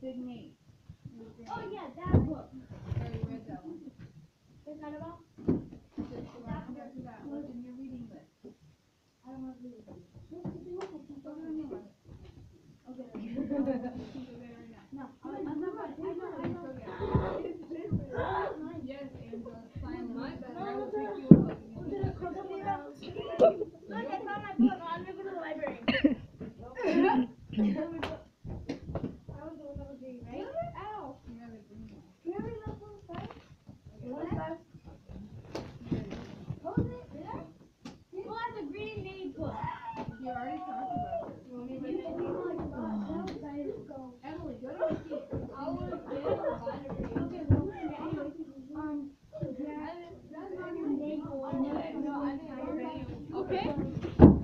big name. Oh yeah, that book. That one. Is that about? Just. And you're reading okay?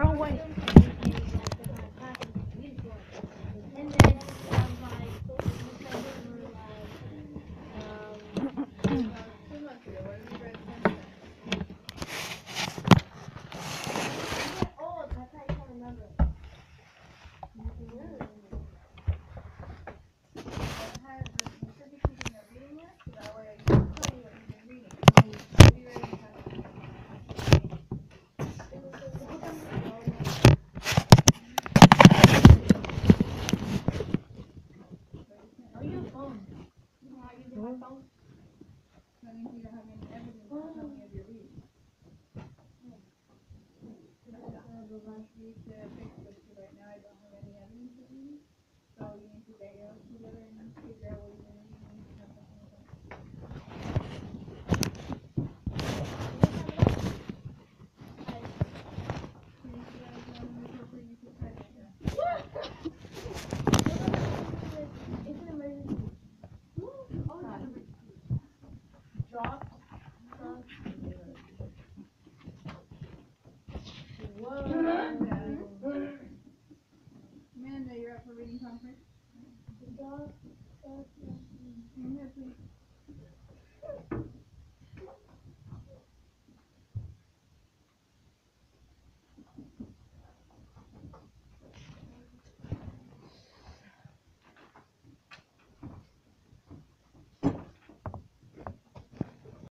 wrong way.